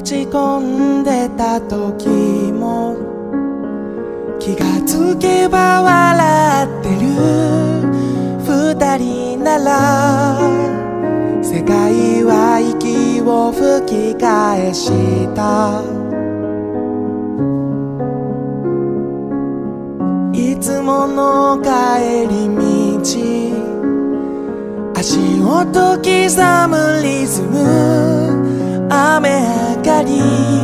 落ち込んでた時も気がつけば笑ってる。二人なら世界は息を吹き返した。いつもの帰り道足音刻むリズム。雨上がり